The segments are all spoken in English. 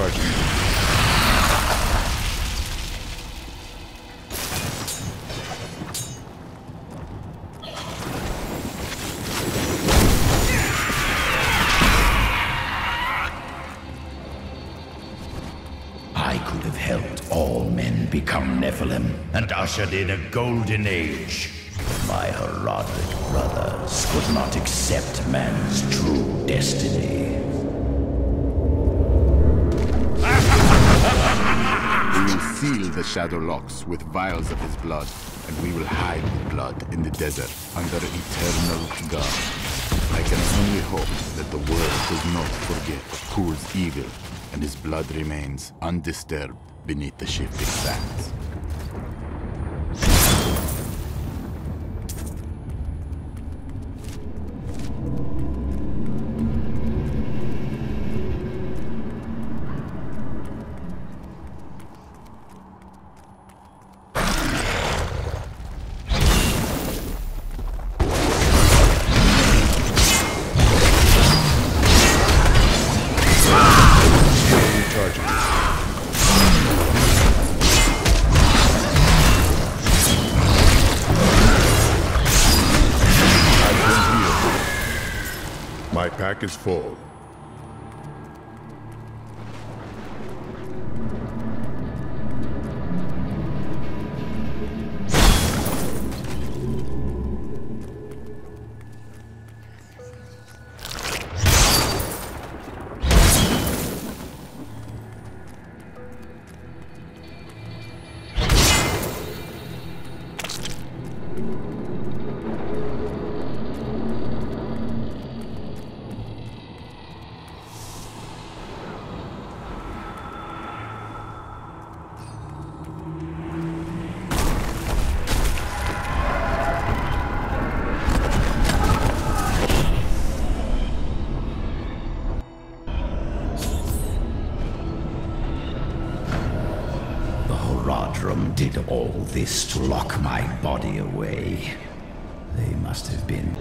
Recharging. I could have helped all men become Nephilim and ushered in a golden age. My Horadric brothers could not accept man's true destiny. Seal the Shadow Locks with vials of his blood, and we will hide the blood in the desert under eternal guard. I can only hope that the world does not forget Kulle's evil, and his blood remains undisturbed beneath the shifting sands. Is full. Horadrim did all this to lock my body away. They must have been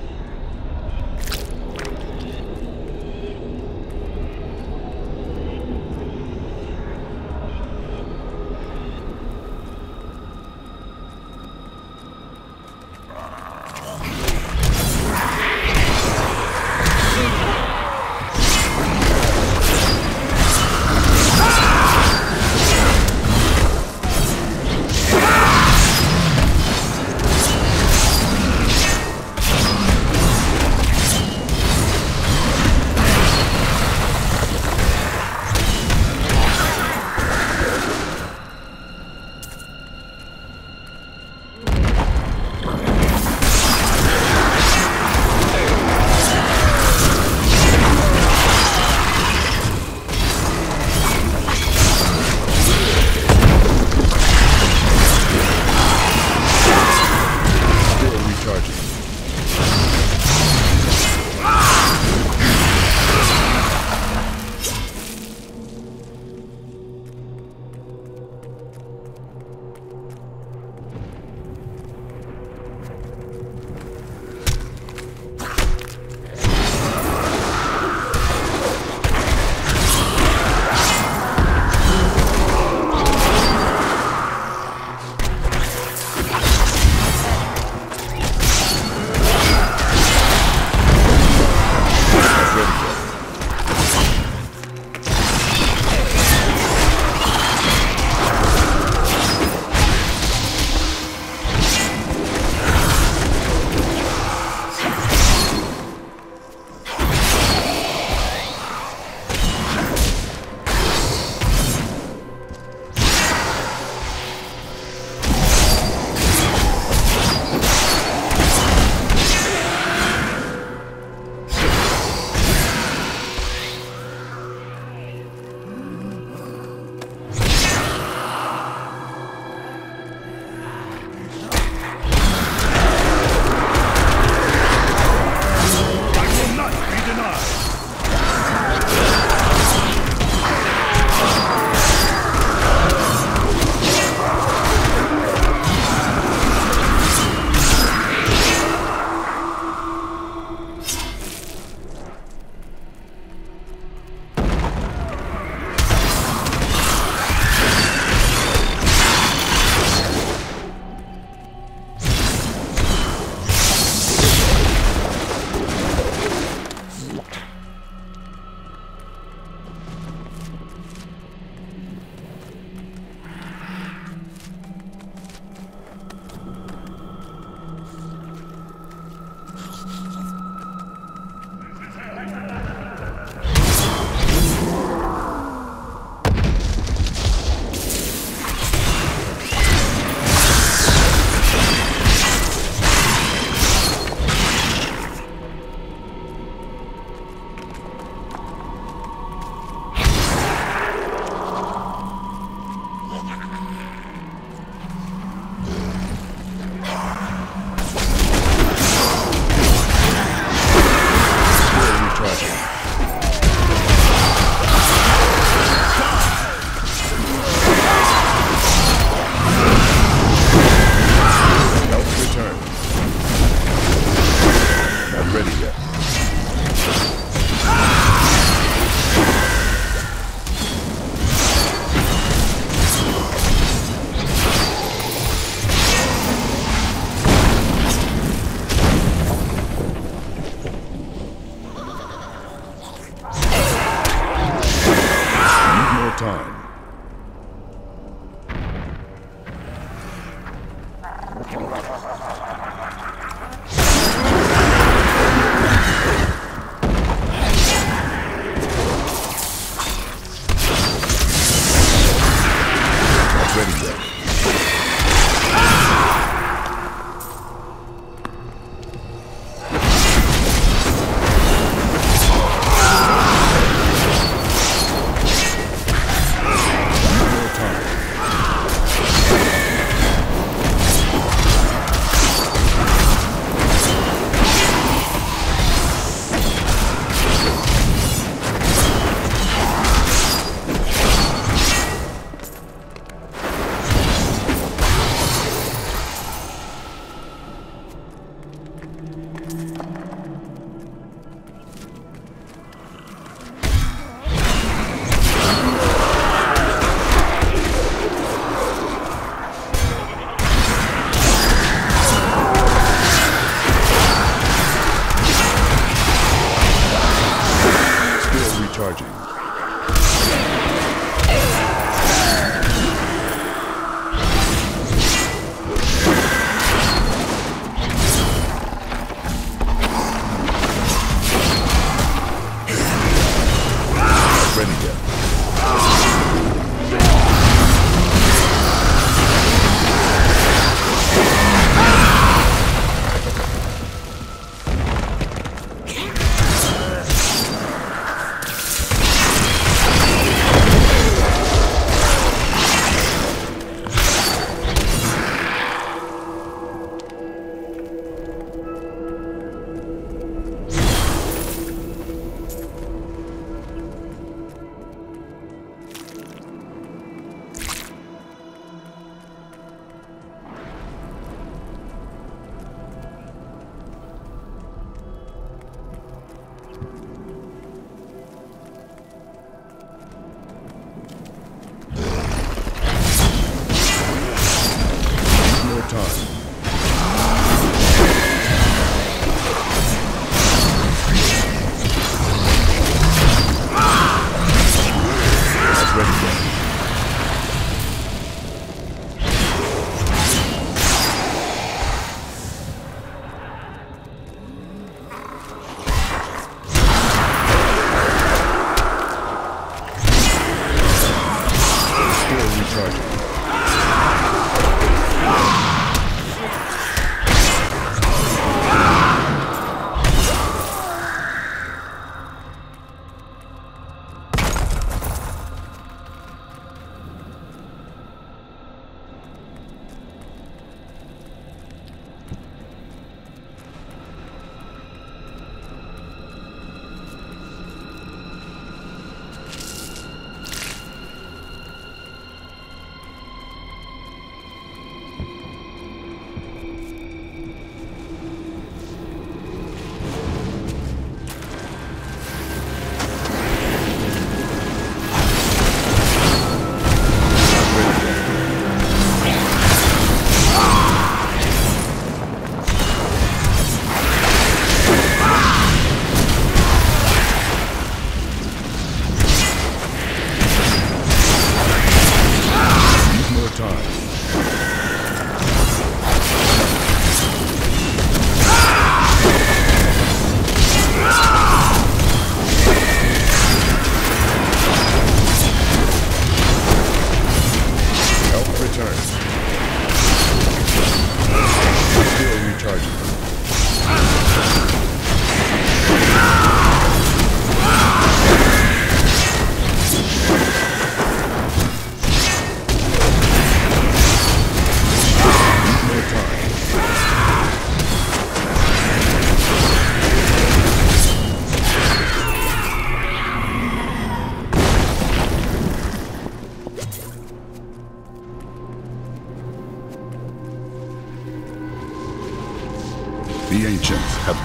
Not time.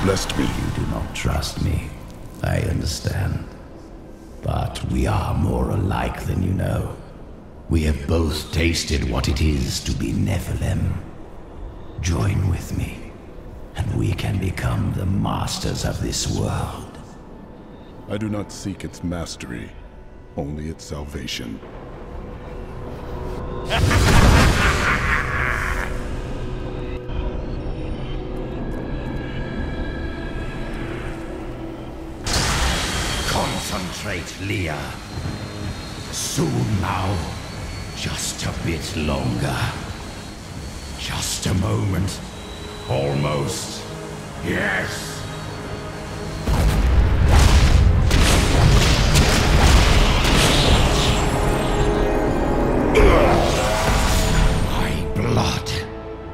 Blessed me. You do not trust me. I understand. But we are more alike than you know. We have both tasted what it is to be Nephilim. Join with me, and we can become the masters of this world. I do not seek its mastery, only its salvation. Concentrate, Leah. Soon now. Just a bit longer. Just a moment. Almost. Yes. My blood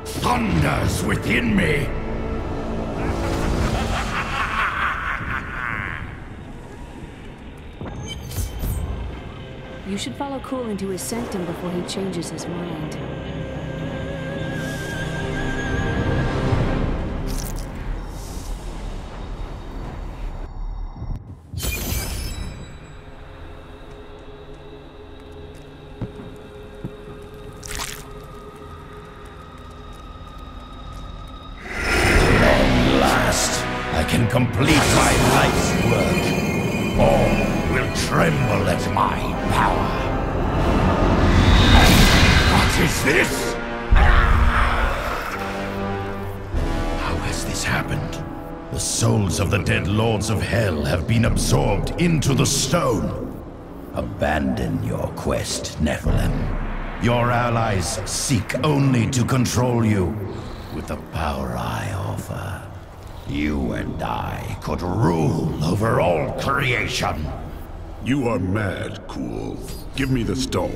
thunders within me. Should follow Kulle into his sanctum before he changes his mind. last, I can complete my life's work. All tremble at my power. What is this? How has this happened? The souls of the dead lords of hell have been absorbed into the stone. Abandon your quest, Nephilim. Your allies seek only to control you. With the power I offer, you and I could rule over all creation. You are mad, Kulle. Give me the stone,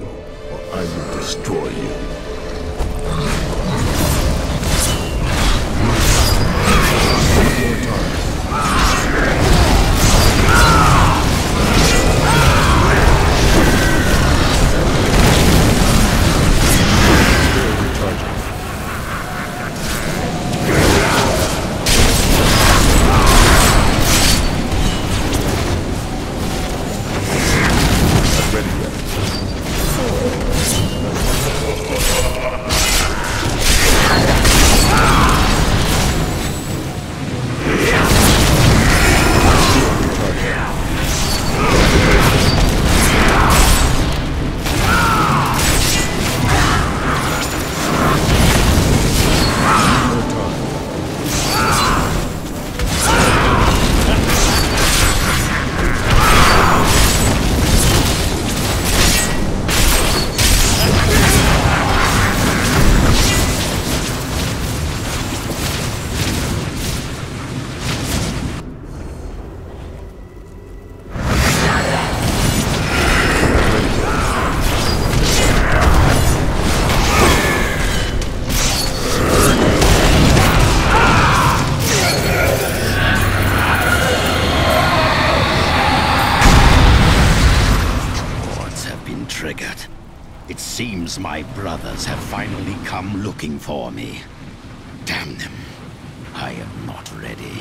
or I will destroy you. Still me. Damn them. I am not ready.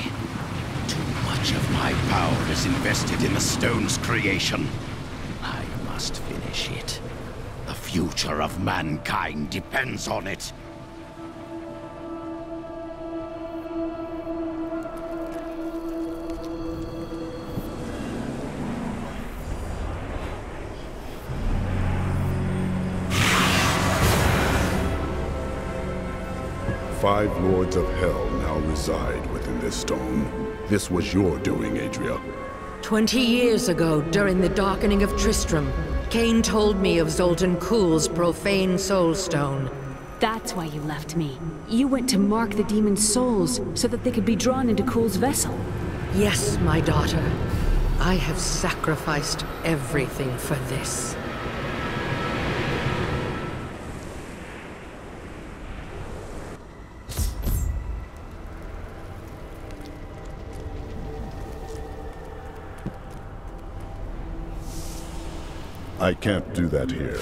Too much of my power is invested in the stone's creation. I must finish it. The future of mankind depends on it. Five lords of hell now reside within this stone. This was your doing, Adria. Twenty years ago, during the darkening of Tristram, Cain told me of Zoltan Kulle's profane soul stone. That's why you left me. You went to mark the demon's souls so that they could be drawn into Kulle's vessel. Yes, my daughter. I have sacrificed everything for this. I can't do that here.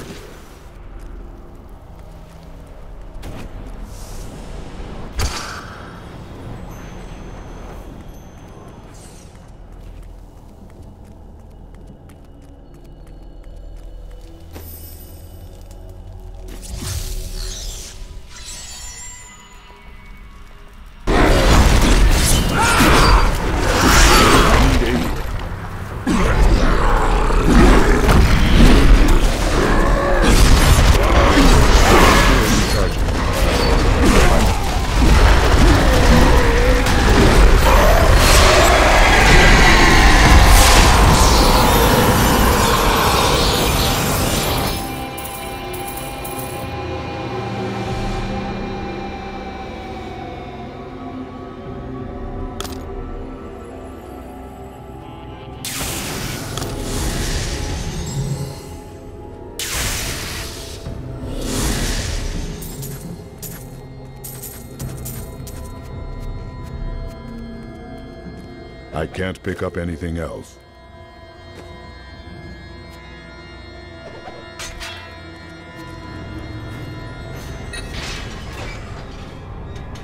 I can't pick up anything else.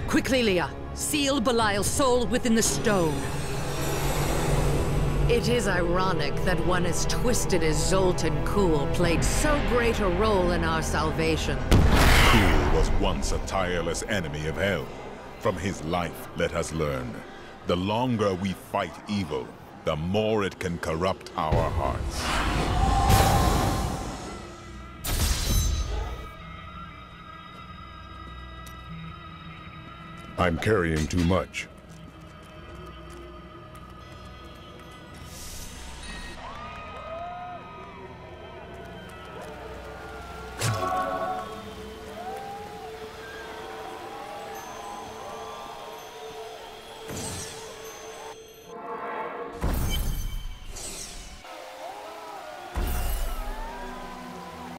Quickly, Leah. Seal Belial's soul within the stone. It is ironic that one as twisted as Zoltan Kulle played so great a role in our salvation. Kulle was once a tireless enemy of Hell. From his life, let us learn. The longer we fight evil, the more it can corrupt our hearts. I'm carrying too much.